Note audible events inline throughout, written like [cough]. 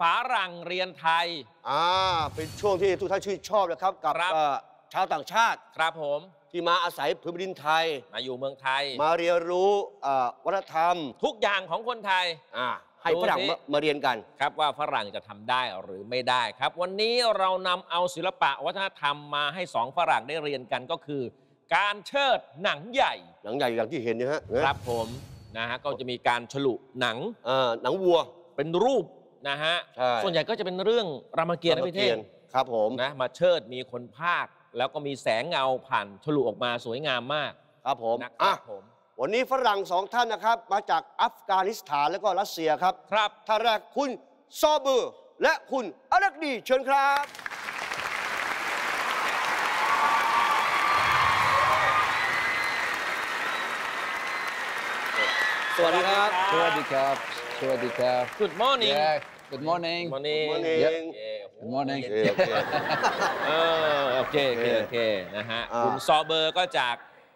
ฝรั่งเรียนไทย อ่าเป็นช่วงที่ทุกท่านชื่นชอบนะครับ กับครับ เอ่อชาวต่างชาติครับผม ที่มาอาศัยพื้นแผ่นดินไทย มาอยู่เมืองไทย มาเรียนรู้เอ่อวัฒนธรรมทุกอย่างของคนไทย อ่าให้ดูฝรั่งสิ มามาเรียนกัน ครับว่าฝรั่งจะทำได้หรือไม่ได้ครับ วันนี้เรานำเอาศิลปะวัฒนธรรมมาให้สองฝรั่งได้เรียนกันก็คือ การเชิดหนังใหญ่หนังใหญ่อย่างที่เห็นเนี่ยฮะครับผมนะฮะก็จะมีการฉลุหนัง เอ่อหนังวัวเป็นรูป นะฮะ ใช่ ส่วนใหญ่ก็จะเป็นเรื่องรามเกียรติ์นะพี่เท่งครับผม นะมาเชิดมีคนภาค แล้วก็มีแสงเงาผ่านฉลุออกมาสวยงามมากครับผมนะคอะรับผมวันนี้ฝรั่งสองท่านนะครับ มาจากอัฟกานิสถานและก็รัสเซียครับ ครับ ท่านแรกคุณซอเบอร์และคุณอลักดีเชิญครับ สวัสดีครับ Sawadee krap. Sawadee krap. Good morning Yeah. Good morning. morning Good morning. Yep. เย้โอ้โห Good morning. โอ[laughs] เคโอเค เออโอเคโอเคโอเคนะฮะ อ่า คุณซอเบอร์ก็จาก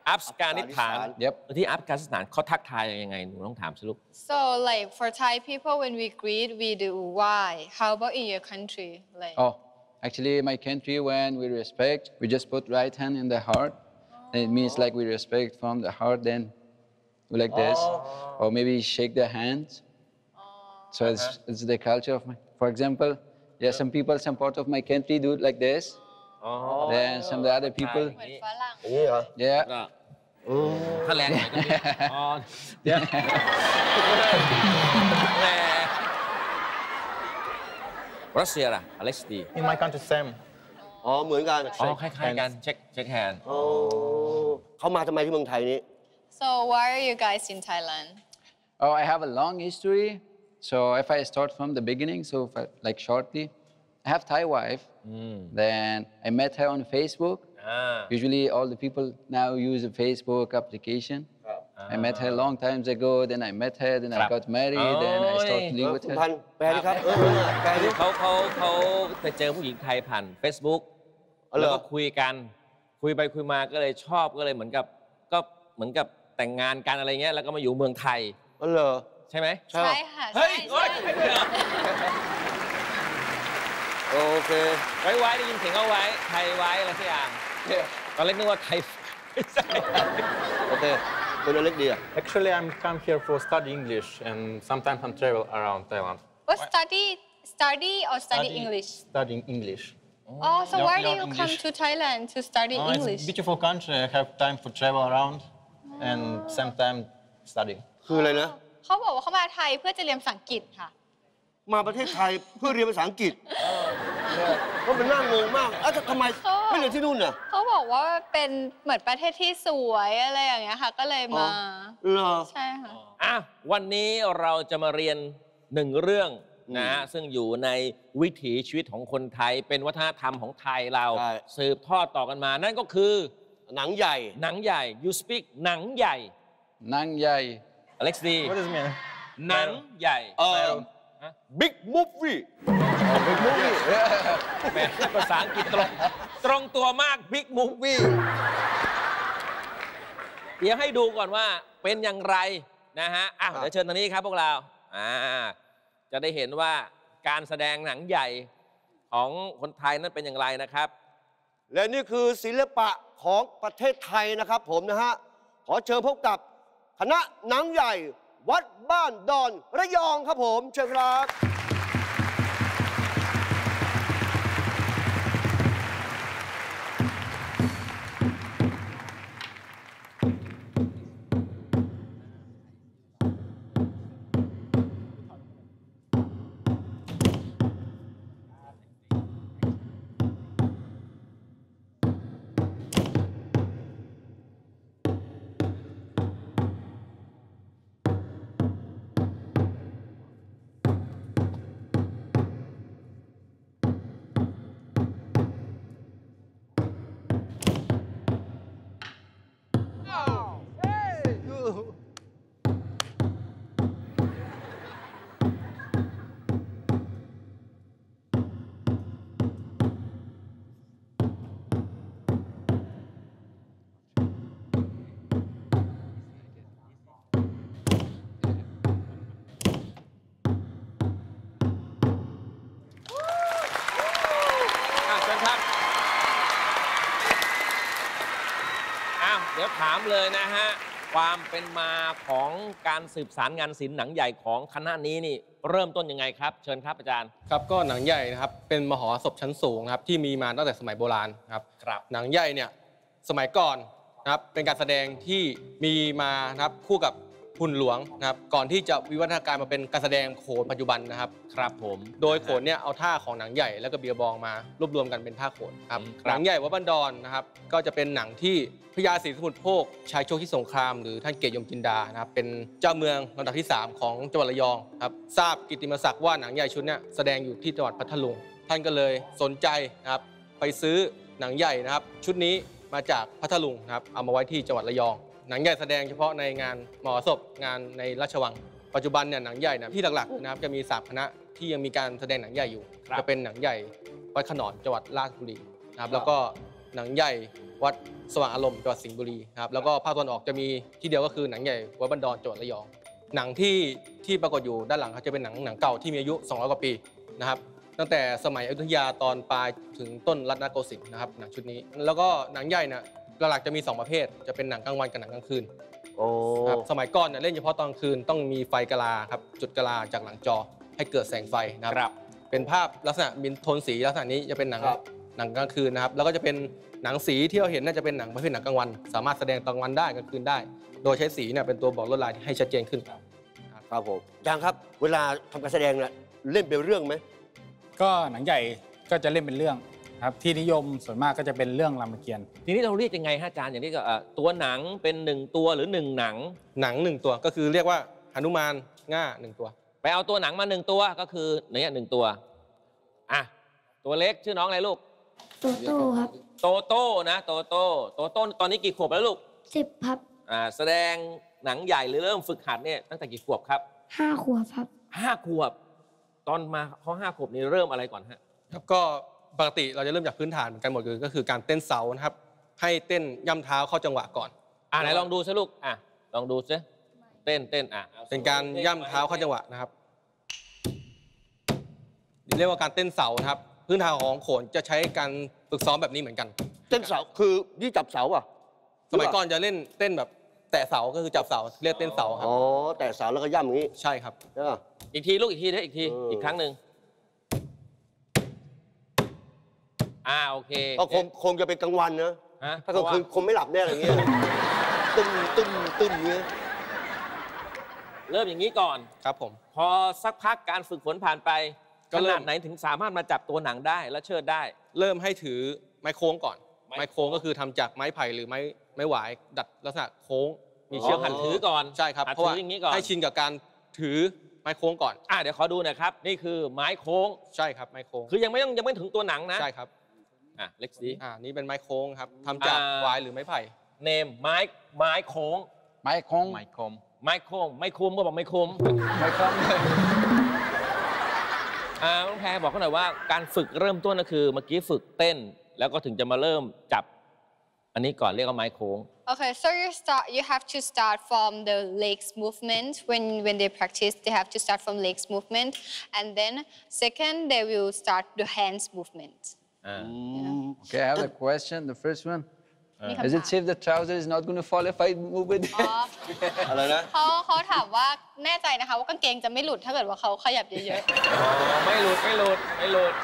อัฟกานิสถาน อัฟกานิสถาน Yep. ที่อัฟกานิสถานเขาทักทายยังไงหนูต้องถามสิลูก So like for Thai people when we greet we do why how about in your country like Oh, actually, my country, when we respect, we just put right hand in the heart. And it means like we respect from the heart, then we like this. Or maybe shake the hands. So it's, it's the culture of my, for example, yeah, some people, some part of my country do it like this. อ๋อ Then some of the other people, เหมือนฝรั่ง อย่างนี้เหรอ yeah. ก็ถ้าแรงหน่อยก็มีอ๋อเดี๋ยวแหมรัสเซียล่ะอเล็กซ์ดี In my country, same. อ๋อ เหมือนกัน อ๋อคล้ายๆกันเช็คเช็คแฮนด์ โอ้เขามาทำไมที่เมืองไทยนี้ [laughs] So why are you guys in Thailand Oh, I have a long history. So if I start from the beginning, so if I, like shortly, I have Thai wife. Then I met her on Facebook. อ่า Usually, all the people now use a Facebook application. I met her long times ago. Then I met her. Then I Crap. got married. Then I started to เอ live อ with คุณ her. พันธุ์แปลดิครับ เออเออแปลดิ เขาเขาเขาไปเจอผู้หญิงไทยผ่าน Facebook อ๋อเหรอ แล้วก็คุยกัน คุยไปคุยมาก็เลยชอบก็เลยเหมือนกับก็เหมือนกับแต่งงานกันอะไรเงี้ยแล้วก็มาอยู่เมืองไทย อ๋อเหรอ ใ ช่ไหม ใช่ ใช่ค่ะ เฮ้ย ใช่ เฮ้ย ใช่ ใช่เหรอ โอเค ไว้ไว้ได้ยินเสียงเอาไว้ ไทยไว้อะไรสักอย่างตอนแรกนึกว่าไทย ไม่ใช่ โอเค คุณอเล็กดีอะ Actually, I'm come here for study English, and sometimes I'm travel around Thailand. What study study or study English Studying English. Oh so Learn- why do learn you come English. to Thailand to study Oh, English it's a beautiful country. I have time for travel around, and sometimes studying. คืออะไรนะ เขาบอกว่าเขามาไทยเพื่อจะเรียนภาษาอังกฤษค่ะ มาประเทศไทยเพื่อเรียนภาษาอังกฤษก็เป็นน่างงมากเอ้าแต่ทำไมเออ ไม่เรียนที่นู่นน่ะเขาบอกว่าเป็นเหมือนประเทศที่สวยอะไรอย่างเงี้ยค่ะ ก็เลยมา เหรอ ใช่ค่ะ อะวันนี้เราจะมาเรียนหนึ่งเรื่องนะฮะซึ่งอยู่ในวิถีชีวิตของคนไทย เป็นวัฒนธรรมของไทยเรา ใช่ สืบทอดต่อกันมา นั่นก็คือหนังใหญ่ หนังใหญ่ you speak หนังใหญ่ Nang Yai. อเล็ก ซ์ดี What does it mean? หนังใหญ่เออบิ๊กมูฟวี่บิ๊กมูฟวี่แหมภาษาอังกฤษตรง ตรงตัวมาก Big Movie เดี๋ยวให้ดูก่อนว่าเป็นอย่างไรนะฮะอะเดี๋ยวเชิญทางนี้ครับพวกเราอ่าจะได้เห็นว่าการแสดงหนังใหญ่ของคนไทยนั้นเป็นอย่างไรนะครับ และนี่คือศิลปะของประเทศไทยนะครับผมนะฮะ ขอเชิญพบกับ คณะหนังใหญ่ วัดบ้านดอนระยองครับผม เชิญครับ ดี๋ยวถามเลยนะฮะ ความเป็นมาของการสืบสารงานศิลป์หนังใหญ่ของคณะนี้นี่ เริ่มต้นยังไงครับ เชิญครับอาจารย์ ครับก็หนังใหญ่นะครับเป็นมหรสพชั้นสูงนะครับที่มีมาตั้งแต่สมัยโบราณครับครับ หนังใหญ่เนี่ยสมัยก่อนนะครับเป็นการแสดงที่มีมานะครับคู่กับ หุ่นหลวงนะครับก่อนที่จะวิวัฒนาการมาเป็นการแสดงโขนปัจจุบันนะครับ ครับผมโดยโขนเนี่ยเอาท่าของหนังใหญ่แล้วก็เบียร์บองมารวบรวมกันเป็นท่าโขนครับอืมครับหนังใหญ่วัดบันดอนนะครับก็จะเป็นหนังที่พญาศรีสมุทรโภคชายโชคที่สงครามหรือท่านเกตยมจินดานะครับเป็นเจ้าเมืองลำดับที่ 3 ของจังหวัดระยองครับทราบกิตติมศักดิ์ว่าหนังใหญ่ชุดเนี้แสดงอยู่ที่จังหวัดพัทลุงท่านก็เลยสนใจนะครับไปซื้อหนังใหญ่นะครับชุดนี้มาจากพัทลุงนะครับเอามาไว้ที่จังหวัดระยอง หนังใหญ่แสดงเฉพาะในงานมหรสพงานในราชวัง ปัจจุบันเนี่ยหนังใหญ่นะที่หลักๆนะครับจะมีสามคณะที่ยังมีการแสดงหนังใหญ่อยู่ ครับจะเป็นหนังใหญ่วัดขนอนจังหวัดราชบุรีนะครับแล้วก็หนังใหญ่วัดสว่างอารมณ์จังหวัดสิงห์บุรีนะครับแล้วก็ภาคตะวันออกจะมีที่เดียวก็คือหนังใหญ่วัดบันดอนจังหวัดระยอง หนังที่ที่ปรากฏอยู่ด้านหลังเขาจะเป็นหนังหนังเก่าที่มีอายุ 200 กว่าปีนะครับ ตั้งแต่สมัยอยุธยาตอนปลายถึงต้นรัตนโกสินทร์นะครับหนังชุดนี้ แล้วก็หนังใหญ่เนี่ย หลักๆจะมี 2 ประเภท จะเป็นหนังกลางวันกับหนังกลางคืนโอ้ครับสมัยก่อนเนี่ยเล่นเฉพาะตอนกลางคืนต้องมีไฟกะลาครับจุดกะลาจากหลังจอให้เกิดแสงไฟนะคครัรับ บ เป็นภาพลักษณะมีโทนสีลักษณะนี้จะเป็นหนังครับ หนังกลางคืนนะครับ แล้วก็จะเป็นหนังสีที่เราเห็นน่าจะเป็นหนังประเภทหนังกลางวัน สามารถแสดงตอนกลางวันได้กลางคืนได้ โดยใช้สีเนี่ยเป็นตัวบอกลวดลายให้ชัดเจนขึ้นครับผมอาจารย์ครับเวลาทำการแสดงเนี่ยเล่นเป็นเรื่องไหมก็หนังใหญ่ก็จะเล่นเป็นเรื่อง ครับที่นิยมส่วนมากก็จะเป็นเรื่องรามเกียรติ์ทีนี้เราเรียกยังไงฮะอาจารย์อย่างนี้ก็เอ่อตัวหนังเป็นหนึ่งตัวหรือหนึ่งหนัง หนังหนึ่งตัวก็คือเรียกว่าหนุมานง่าหนึ่งตัว ไปเอาตัวหนังมาหนึ่งตัวก็คือเนี่ยหนึ่งตัวอะตัวเล็กชื่อน้องอะไรลูก โตโต้ครับโตโต้นะโตโต้โตโต้ตอนนี้กี่ขวบแล้วลูกสิบครับอ่าแสดงหนังใหญ่หรือเริ่มฝึกหัดเนี่ยตั้งแต่กี่ขวบครับห้าขวบครับห้าขวบ ตอนมาเขาห้าขวบนี่เริ่มอะไรก่อนฮะ ครับก็ ปกติเราจะเริ่มจากพื้นฐานเหมือนกันหมดเลยก็คือการเต้นเสานะครับ ให้เต้นย่ำเท้าเข้าจังหวะก่อน อ่าไหนลองดูซิลูกอะลองดูซิเต้นเต้นอะอเป็นการย่ำเท้าเข้าจังหวะนะครับ เรียกว่าการเต้นเสานะครับ พื้นฐานของโขนจะใช้การฝึกซ้อมแบบนี้เหมือนกัน เต้นเสาคือยี่จับเสาอะสมัยก่อนจะเล่นเต้นแบบแตะเสาก็คือจับเสาเรียกเต้นเสาครับอ๋อแต่เสาแล้วก็ย่ำอย่างนี้ใช่ครับใช่ป่ะอีกทีลูกอีกทีเด้ออีกทีเอออีอีกครั้งหนึ่ง อ่าโอเคก็คงคงจะเป็นกลางวันนะฮะถ้ากลางคืนคงไม่หลับแน่อะไรเงี้ยตึมตึมตึมเงี้ยเริ่มอย่างนี้ก่อนครับผม พอสักพักการฝึกฝนผ่านไปก็ขเริ่นามดไหนถึงสามารถมาจับตัวหนังได้และเชิดได้ เริ่มให้ถือไม้โค้งก่อน ไม้ไม้โค้งก็คือทำจากไม้ไผ่หรือไม้ไม้หวาย ดัดลักษณะโค้ง มีเชือกหัดถือก่อนใช่ครับหัดเพราะว่าถืออย่างนี้ก่อนให้ชินกับการถือไม้โค้งก่อนอ่าเดี๋ยวขอดูหน่อยครับ นี่คือไม้โค้งใช่ครับไม้โค้งคือยังไม่ต้องยังไม่ถึงตัวหนังนะใช่ครับ อะเล็กสีอ่านี่เป็นไม้โค้งครับทำจากอ่าหวายหรือไม้ไผ่ เนมไม้ไม้โค้ง ไม้คงไมคมไม้โค้งไม่คุ้มก็บอกไม่คุ้มไม้คงอ่าน้องแพรบอกเขาหน่อยว่าการฝึกเริ่มต้นก็คือเมื่อกี้ฝึกเต้น แล้วก็ถึงจะมาเริ่มจับ อันนี้ก่อนเรียกว่าไม้โค้ง Okay, so you start. You have to start from the legs movement. When when they practice, they have to start from legs movement, and then second they will start the hands movement. อ่า Okay, I have a question. The first one. มี Is คำ it ถาม safe the trouser is not going to fall if I move it? อ๋ออะไรนะเขาเขาถามว่าแน่ใจนะคะว่ากางเกงจะไม่หลุดถ้าเกิดว่าเขาขยับเยอะอ๋อไม่หลุดไม่หลุดไม่หลุด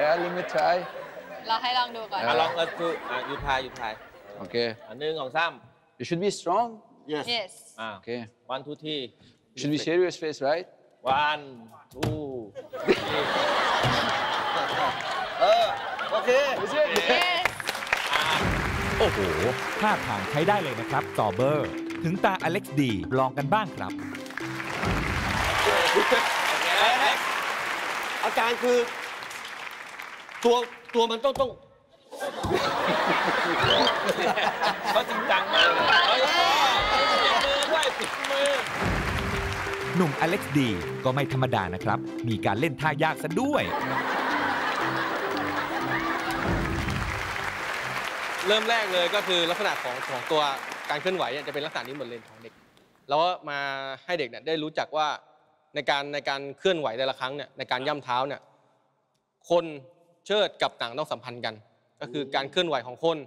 yeah, let me try. ๆเราให้ลองดูก่อนอะลองเออคืออะยูทายยูทาย Okay. อันหนึ่งของซ้ You should be strong. yes yes ำอ่า Okay. one two three You should be serious face, right? one two three เออ โอเค yes โอ้โหท่าทางใช้ได้เลยนะครับต่อเบอร์ ถึงตาอเล็กซ์ดี ลองกันบ้างครับ อาจารย์คือ ตัวตัวมันต้องต้องเขาจริงจังมากเฮ้ยพ่อปิดมือด้วยปิดมือหนุ่มอเล็กซ์ดีก็ไม่ธรรมดานะครับ มีการเล่นท่ายากซะด้วย เริ่มแรกเลยก็คือลักษณะของของตัวการเคลื่อนไหวเนี่ยจะเป็นลักษณะนี้หมดเลยของเด็ก แล้วก็มาให้เด็กเนี่ยได้รู้จักว่าในการในการเคลื่อนไหวแต่ละครั้งเนี่ยในการย่ำเท้าเนี่ยคนเชิดกับหนังต้องสัมพันธ์กัน ก็คือการเคลื่อนไหวของคน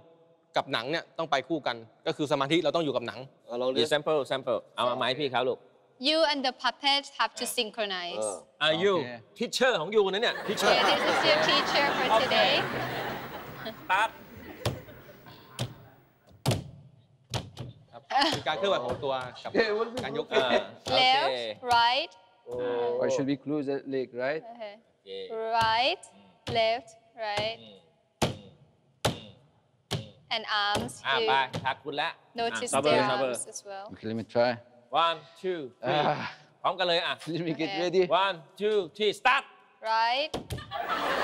กับหนังเนี่ยต้องไปคู่กัน ก็คือสมาธิเราต้องอยู่กับหนังเอาลองดิดี sample sample เอามาไหมพี่เขาลูก You and the puppet have to synchronize. อายุ Okay. ทิเชอร์ของยูนะเนี่ยทิเชอร์ Yeah, this is your teacher for today. ตัดครับ การเคลื่อนไหวของตัวกับการยก เออโอเค Left, right, Or should we close the leg, right? okay. โอเค right, left, right, อืมอืมอืม and arms. อ่ะ You ไปทักคุณละ notice ซับเบอ their ร์ซับเบอร์ arms as well. Okay, let me try. one two three Ah, พร้อมกันเลยอ่ะ let me get Okay. ready. one two three start Right, [laughs]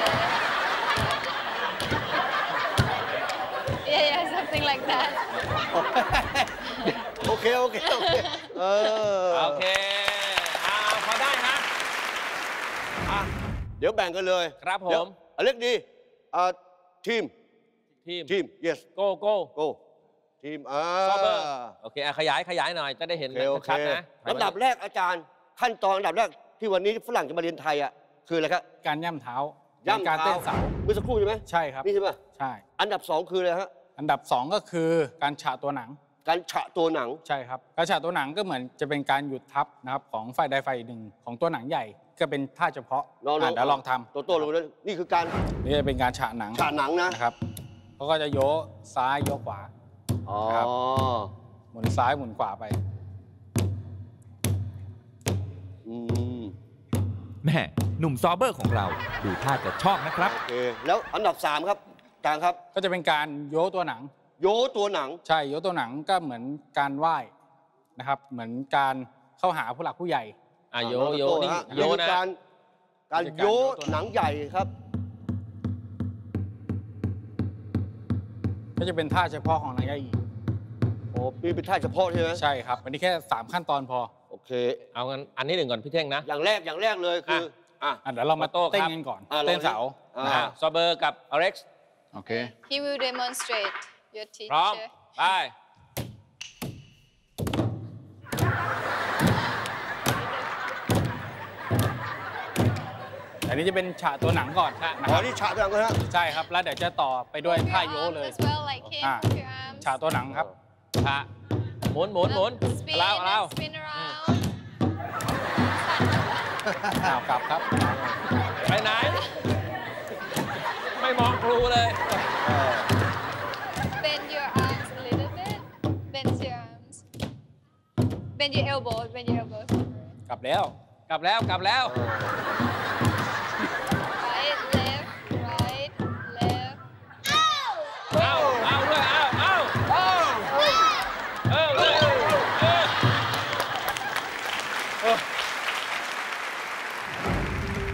left. Yeah, yeah, something like that. [laughs] โอเค โอเค โอเค เออ โอเคอ่าพอได้นะอะเดี๋ยวแบ่งกันเลยครับผมเดี๋ยวอเล็กดีอ่าทีม ทีม ทีม yes go go go ทีมอ่าซอเบอร์ โอเคอะขยายขยายหน่อย จะได้เห็นโอเคโอเคชัดๆนะลำดับแรกอาจารย์ ขั้นตอนลำดับแรกที่วันนี้ฝรั่งจะมาเรียนไทยอะ คืออะไรครับ การย่ำเท้าย่ำเป็นการเต้นเสาเมื่อสักครู่ใช่ไหมใช่ครับ นี่ใช่ไหมใช่ อันดับสองคืออะไรฮะ อันดับสองก็คือการฉาตัวหนัง การฉะตัวหนัง ใช่ครับการฉาตัวหนังก็เหมือนจะเป็นการหยุดทับนะครับของฝ่ายใดฝ่ายหนึ่งของตัวหนังใหญ่ก็เป็นท่าเฉพาะลองอะเดี๋ยวลองทโตโต้ลงเลยนี่คือการำนี่จะเป็นการฉาหนังฉะหนังนะนะครับเขาก็จะโยกซ้ายโยกขวา อ๋อครับ หมุนซ้ายหมุนขวาไป อืมแม่หนุ่มซอเบอร์ของเรา ดูท่าจะชอบนะครับ โอเคแล้วอันดับสามครับอาจารย์ครับก็จะเป็นการโยกตัวหนัง โยตัวหนัง ใช่โยกตัวหนังก็เหมือนการไหว้นะครับ เหมือนการเข้าหาผู้หลักผู้ใหญ่อะโยอะโยน้องนี่โตฮะโยคือนะการการเป็นการโยโยตัวหนังหนังใหญ่ครับ ก็จะเป็นท่าเฉพาะของนางยาอีโอ้มีเป็นท่าเฉพาะใช่ไหมใช่ครับอันนี้แค่ 3 ขั้นตอนพอโอเค เอางั้นอันนี้หนึ่งก่อนพี่เท่งนะ อย่างแรกอย่างแรกเลยคืออะอะเดี๋ยวเรามาโต้ครับเต้นกันก่อนอะเต้นเสาอะอะซอเบอร์กับอเล็กซ์ Okay. He will demonstrate your พร้อม teacher. ไป อันนี้จะเป็นฉากตัวหนังก่อนนะอ๋คอรับนี่ฉะตัวหนังก่อนฮะใช่ครับ แล้วเดี๋ยวจะต่อไปด้วย Move ท่า your โย arms เลย as well, like him. Ah. Move your arms. ฉากตัวหนังครับฮะหมุนหมุนหมุน Spin เอาเอา and spin around. อ้าวกลับครับ ไปไหน ไม่มองครูเลย Bend Bend your elbows. Bend your elbows. กลับแล้ว กลับแล้ว กลับแล้ว Right, left, right, left. เอาเอาด้วยเอาเอาเอาเออเออเออเออ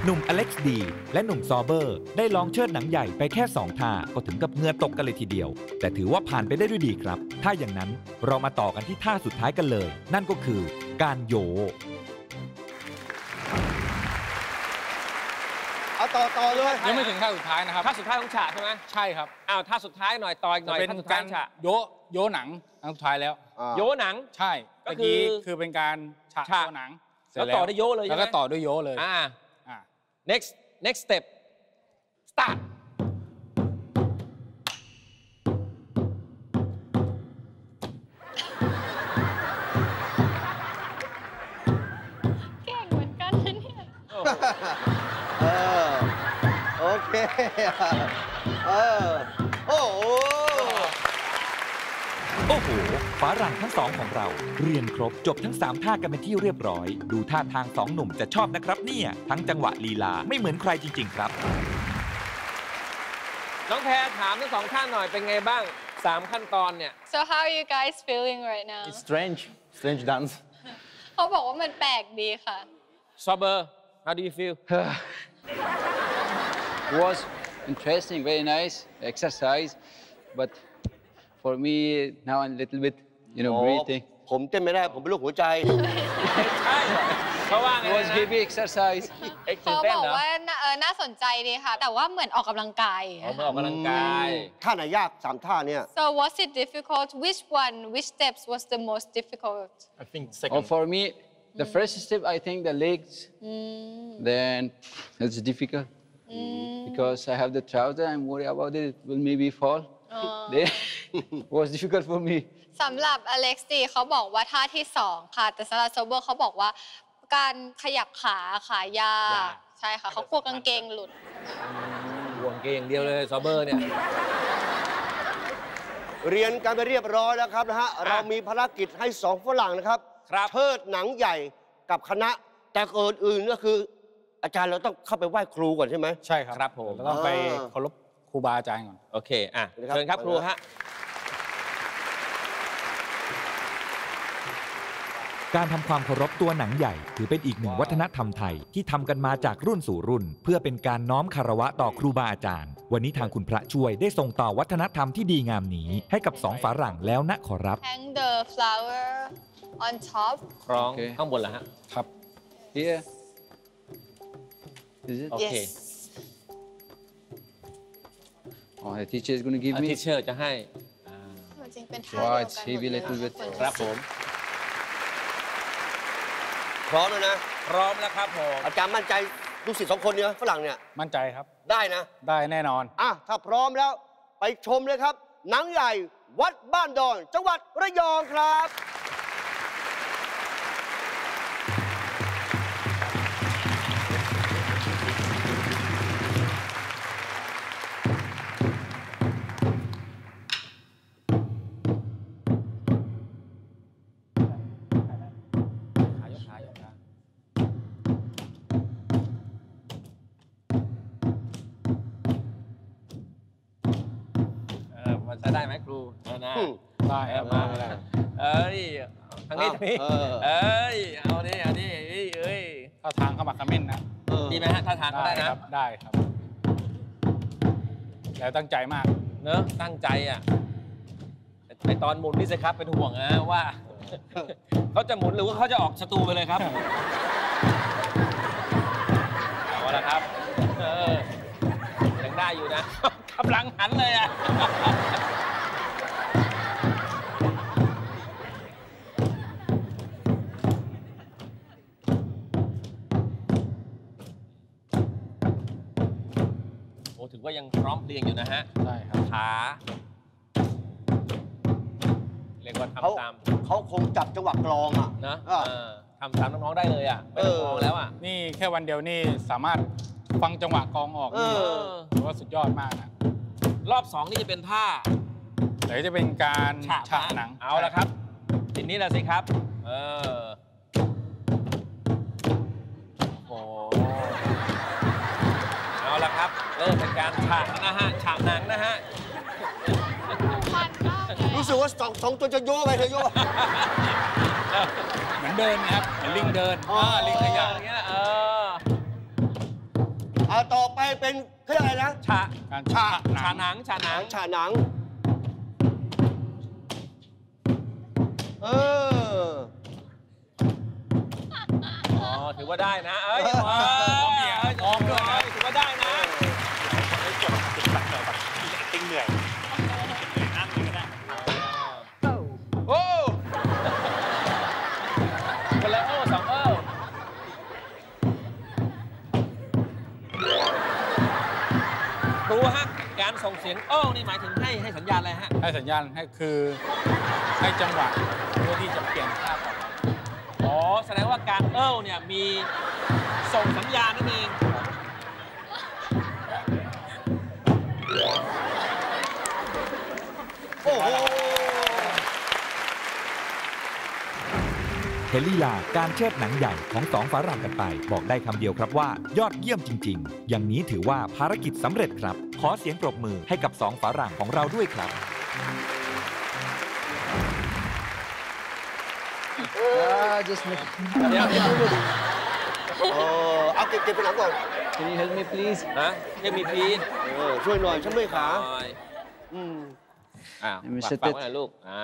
หนุ่มอเล็กซ์ดี และหนุ่มซอเบอร์ ได้ลองเชิดหนังใหญ่ไปแค่ 2 ท่า ก็ถึงกับเหงื่อตกกันเลยทีเดียว แต่ถือว่าผ่านไปได้ด้วยดีครับ ถ้าอย่างนั้นเรามาต่อกันที่ท่าสุดท้ายกันเลย นั่นก็คือการโย เอาต่อต่อเลย ยังไม่ถึงท่าสุดท้ายนะครับท่าสุดท้ายของฉากใช่ไหมใช่ครับอ้าวท่าสุดท้ายหน่อยต่ออีกหจะน่อยเป็นท่าสุดท้ากายรฉากโยโยหนังครั้งสุดท้ายแล้วอ่าโยหนังใช่ก็เมื่อกี้คือคือเป็นการฉากฉากตัวหนังเสร็แล้วจต่อด้วยโยเลยใช่แล้วไหมก็ต่อด้วยโยเลยอ่าอ่า next next step start เก่งเหมือนกันนะเนี่ยโอ้โหเออโอเคเออโอ้โห โอ้โห ฝรั่งทั้งสองของเรา เรียนครบจบทั้ง 3 ท่ากันเป็นที่เรียบร้อย ดูท่าทางสองหนุ่มจะชอบนะครับเนี่ย ทั้งจังหวะลีลาไม่เหมือนใครจริง ๆ ครับ น้องแพรถามทั้งสองท่านหน่อยเป็นไงบ้างสามขั้นตอนเนี่ย So how are you guys feeling right now It's strange, strange dance. เขาบอกว่ามันแปลกดีค่ะ ซอเบอร์ how do you feel It was interesting, very nice exercise, but for me now a little bit, you know, อ๋อ breathing. ผมเต้นไม่ได้ผมเป็นโรคหัวใจใช่เขาว่าไง It was นะ heavy exercise. เอ็กซ์เขาเต้นบอกเหรอว่าน่าเออน่าสนใจดีค่ะ แต่ว่าเหมือนออกกำลังกายอ๋อมาออกกำลังกายท่าไหนยากสามท่าเนี่ย So was it difficult which one which steps was the most difficult I think Oh, second. for me, the first step, I think the legs, then it's difficult because I have the trouser. I'm worried about it. It will maybe fall. เออ They was difficult for me. สำหรับอเล็กซี่เขาบอกว่าท่าที่สองค่ะ แต่สำหรับโซเบอร์เขาบอกว่า การขยับขาขายากยาก ใช่ค่ะเขากลัวกางเกงหลุด ห่วงเกงอย่างเดียวเลยซอเบอร์เนี่ย เรียนกันไปเรียบร้อยแล้วครับนะฮะ เรามีภารกิจให้สองฝรั่งนะครับครับ เชิดหนังใหญ่กับคณะ แต่เกินอื่นก็คือ อาจารย์เราต้องเข้าไปไหว้ครูก่อนใช่ไหม ใช่ครับครับผม เราต้องไปอ่าเคารพครูบาอาจารย์ก่อน โอเค อะสวัสดีครับเชิญครับครูฮะ การทำความเคารพตัวหนังใหญ่ ถือเป็นอีกหนึ่งวัฒนธรรมไทยที่ทำกันมาจากรุ่นสู่รุ่น เพื่อเป็นการน้อมคารวะต่อครูบาอาจารย์ วันนี้ทางคุณพระช่วยได้ส่งต่อวัฒนธรรมที่ดีงามนี้ ให้กับสองฝรั่งแล้วนะขอรับ hang the flower on top คล้องโอเคข้างบนเหรอฮะ ครับ Here. Is it? โอเค yes Oh, the teacher is going to give ทิ me. เชอร์จะให้อ่าจริงๆเป็นท่า Wow, เดียว it's กันหมด heavy เลย little bit. นะครับผม พร้อมแล้วนะ พร้อมแล้วครับผมอาจารย์มั่นใจลูกศิษย์สองคนเนี้ฝรั่งเนี่ย มั่นใจครับ ได้นะ ได้แน่นอน อะ ถ้าพร้อมแล้วไปชมเลยครับ หนังใหญ่วัดบ้านดอน จังหวัดระยองครับ มันจะได้ไหมครูเออนะอืมได้เอคอรับมาได้เอ้ยทางนี้ทางนี้เออ เอ้ยเอาดิเอาดิเอ้ยเอ้ยถ้าทางเข้ามาคอมเมนต์นะเออดีไหมฮะท่าทางเขาได้คนะรัได้ครับแล้วตั้งใจมาก เนอะตั้งใจอะไอตอนหมุนนี่สิครับเป็นห่วงนะว่า เขาจะหมุนหรือว่าเขาจะออกสตูไปเลยครับเอาละครับเออยังได้อยู่นะ กำลังหันเลยอะ โอ้ถือว่ายังพร้อมเพรียงอยู่นะฮะได้ครับ ขาเรียกว่าเขาทำตามเขาคงจับจังหวะกลองอะนะอะเออทำตามน้องๆได้เลยอะไม่ต้องเออมองแล้วอะ นี่แค่วันเดียวนี่สามารถฟังจังหวะกลองออกเอนี่อ ถือว่าสุดยอดมากนะ รอบสองนี่จะเป็นท่าเดี๋ยวจะเป็นการฉากหนังเอาละครับทีนี้ละสิครับเออโอ้โหเอาละครับเริ่มเป็นการฉากนะฮะฉากหนังนะฮะมันมากเลยรู้สึกว่าสองสองตัวจะโยกไปเธอโยกเหมือนเดินนะครับเหมือนลิงเดินอ๋อาลิงขยับอย่างเงี้ยเออเอาต่อไปเป็น เขาเรียกอะไรนะฉากการฉากหนัฉางกหนังฉากหหนันังงฉากหนัง เออ อ๋อ ถือว่าได้นะ เอ้ย รูฮะ การส่งเสียงโอ้นี่หมายถึงให้ให้สัญญาณอะไรฮะ ให้สัญญาณให้คือให้จังหวะเพื่อที่จะเปลี่ยนท่าต่อไปอ๋อ แสดงว่าการเอ้าเนี่ยมีส่งสัญญาณนั่นเอง โอ้โห เห็นลีลาการเชิดหนังใหญ่ของสองฝรั่งกันไป บอกได้คำเดียวครับว่ายอดเยี่ยมจริง ๆ อย่างนี้ถือว่าภารกิจสำเร็จครับ ขอเสียงปรบมือให้กับสองฝรั่งของเราด้วยครับ Ah, just make... เดี๋ยวเดี๋ยวเออเอาเก็บเก็บไปหลังก่อน Can you help me, please? นะยังมีพีนเออช่วยหน่อยฉันไม่ขาหน่อยอืมอ่าไม่ฝากใช่ฝากติดไว้หน่อยลูกอ่า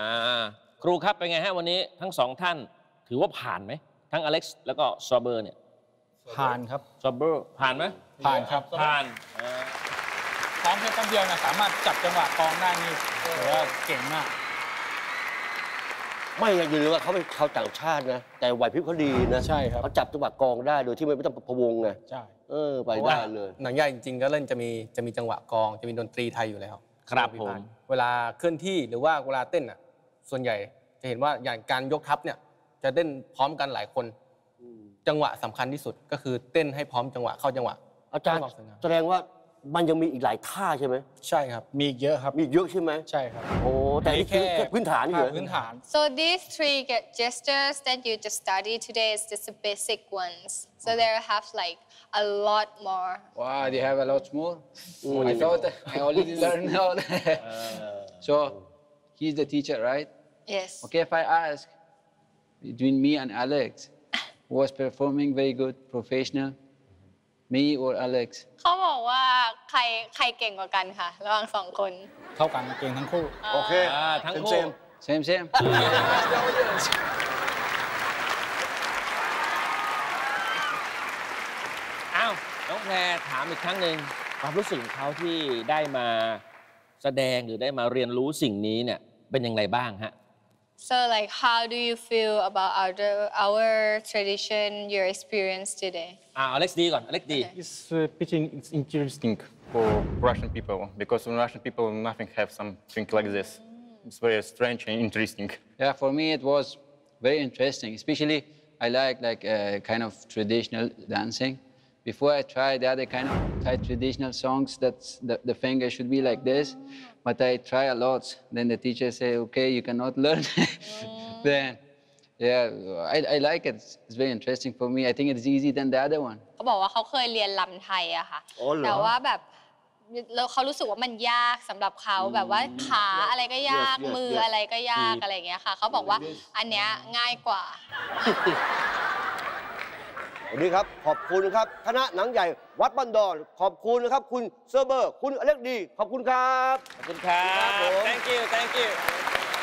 ครูครับเป็นไงฮะวันนี้ทั้งสองท่าน ถือว่าผ่านไหม ทั้งอเล็กซ์แล้วก็ซอเบอร์เนี่ยผ่านครับ ซอเบอร์ผ่านไหมผ่านครับผ่านเออซ้อมแค่แป๊บเดียวนะสามารถจับจังหวะกลองได้นี่ถือว่าเก่งมาก ไม่อย่าลืมว่าเขาเป็นชาวต่างชาตินะ แต่ไหวพริบเขาดีนะใช่ครับเขาจับจังหวะกลองได้โดยที่ไม่ต้องพะวงไงใช่เออไปได้เลยหนังใหญ่จริงๆก็เล่นจะมีจะมีจังหวะกลองจะมีดนตรีไทยอยู่แล้ว ครับผิดผพมลาดเวลาเคลื่อนที่หรือว่าเวลาเต้นอะส่วนใหญ่จะเห็นว่าอย่างการยกทัพเนี่ย จะเต้นพร้อมกันหลายคน จังหวะสำคัญที่สุดก็คือเต้นให้พร้อมจังหวะเข้าจังหวะอาจารย์เพื่อความสวยงามแสดงว่ามันยังมีอีกหลายท่าใช่ไหมใช่ครับ มีอีกเยอะครับ มีอีกเยอะใช่ไหมใช่ครับ โอ้แต่นี่คือแค่พื้นฐานอยู่พื้นฐาน So these three ge- gestures that you just studied today is just the basic ones. So there have like a lot more. Wow, they have a lot more. I thought I already learned all. so he's the teacher, right? Yes. Okay, if I ask between me and Alex, who was performing very good, professional, me or Alex? เขาบอกว่าใครใครเก่งกว่ากันค่ะ ระหว่างสองคน เท่ากันเก่งทั้งคู่ โอเคอ่าทั้งเซคู่ม Same, same. อ้าวน้องแพรถามอีกครั้งหนึ่งความรู้สึกของเขาที่ได้มาแสดงหรือได้มาเรียนรู้สิ่งนี้เนี่ยเป็นอย่างไรบ้างฮะ So like how do you feel about our our tradition your experience today อ่าอเล็กซ์ดีก่อนอเล็กซ์ดี It's uh, pretty it's interesting for Russian people because in Russian people nothing have something like this. It's very strange and interesting. Yeah, for me it was very interesting. Especially I like like uh, kind of traditional dancing. Before I tried the other kind of Thai traditional songs, that's the, the finger should be like this. But I try a lot. Then the teacher say, okay, you cannot learn. then, yeah, I, I like it. It's, it's very interesting for me. I think it's easy than the other one. เขาบอกว่าเขาเคยเรียนลำไทยอะค่ะ อ๋อเหรอ แต่ว่าแบบแล้วเขารู้สึกว่ามันยากสำหรับเขาแบบว่าขาอะไรก็ยาก Yes, yes, มือ yes. อะไรก็ยากอะไรอย่างเงี้ยค่ะ เขาบอกว่าอันเนี้ยง่ายกว่า วันนี้ครับขอบคุณครับคณะหนังใหญ่วัดบ้านดอนขอบคุณนะครับ คุณเซอร์เบอร์ คุณอเล็กดี ขอบคุณครับขอบคุณครับครับผม thank you thank you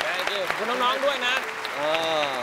thank you ขอบคุณน้องๆด้วยนะอ่า